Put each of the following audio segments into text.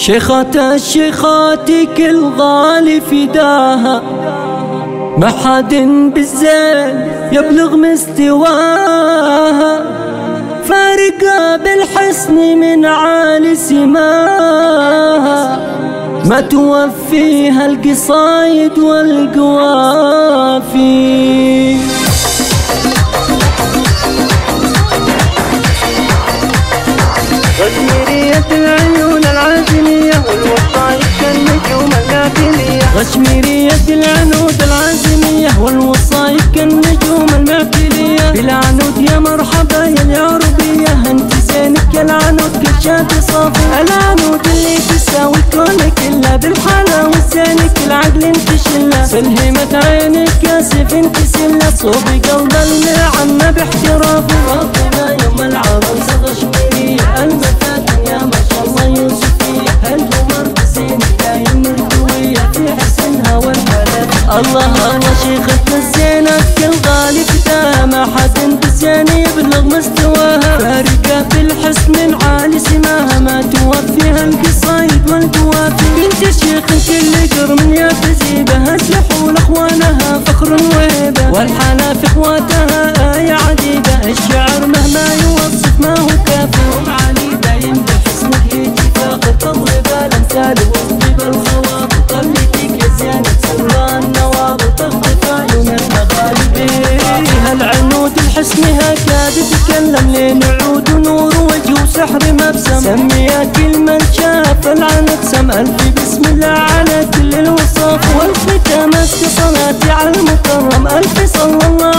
شيخات الشيخات كل غالي فداها ما حد بالزين يبلغ مستواها. فارقة بالحسن من عالي سماها. ما توفيها القصايد والقوافي. غشميرية العنود العازمية والوصايد كالنجوم المعتلية. بالعنود يا مرحبا يا العربية أنت زينك يا العنود كشات صافي العنود اللي تساوي كونك إلا بالحلا وزينك العقل أنت شلة. سلهمت عينك كاسف أنت سلة. صوبي قلب المعنى باحترافي. الله أنا شيخة الزينة كل غالي فتاها ما حد بزين يبلغ مستواها فارقة في الحسن عالي سماها ما توفيها القصايد والقوافي. بنت الشيخ كل قرم يا فزيبة اسلح لأخوانها فخر وهيبة والحلا في اخواتها آية عجيبة الحسنها كاد تتكلم لين عود ونور وجه وسحر مبسم سميها كل من شاف العنب سم ألف بسم الله على كل الوصف. والختام اسك صلاتي على المكرم ألف صلى الله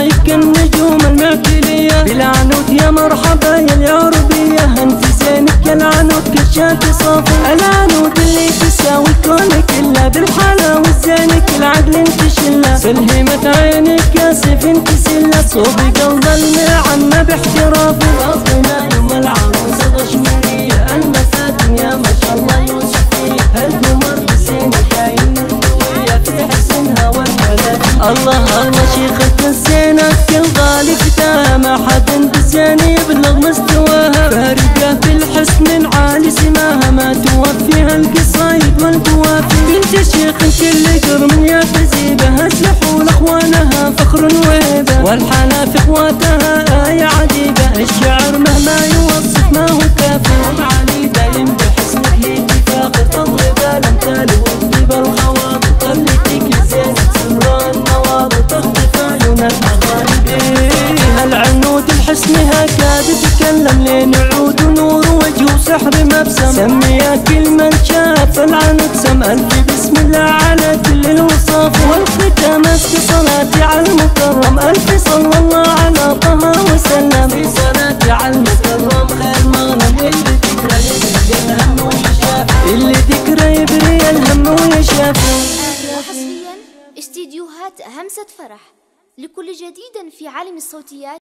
والوصايد كالنجوم المعتلية بالعنود يا مرحبا يا العربية. أنت زينك يا العنود كشات صافي العنود اللي تساوي كونك إلا بالحلا وزينك العقل أنت شلة. سلهمت عينك كاسف أنت سلة. صوبي قلب المعنى باحترافي. فاطمة يوم العروس غشميرية الله أنا شيخة الزينة كل غالي فتاها ما حد بزين يبلغ مستواها. فارقة في الحسن عالي سماها. ما توفيها القصايد والقوافي. بنت الشيخ كل لين عود ونور وجه وسحر مبسم سميها كل من شاف العنود سم ألف بسم الله على كل الوصف والختام اسك صلاتي على المكرم. ألف صلى الله على طه وسلم. في صلاتي على المكرم خير مغنم اللي ذكرى. يبري الهم ويشاف. اللي يبري الهم وحصريا استديوهات همسة فرح. لكل جديد في عالم الصوتيات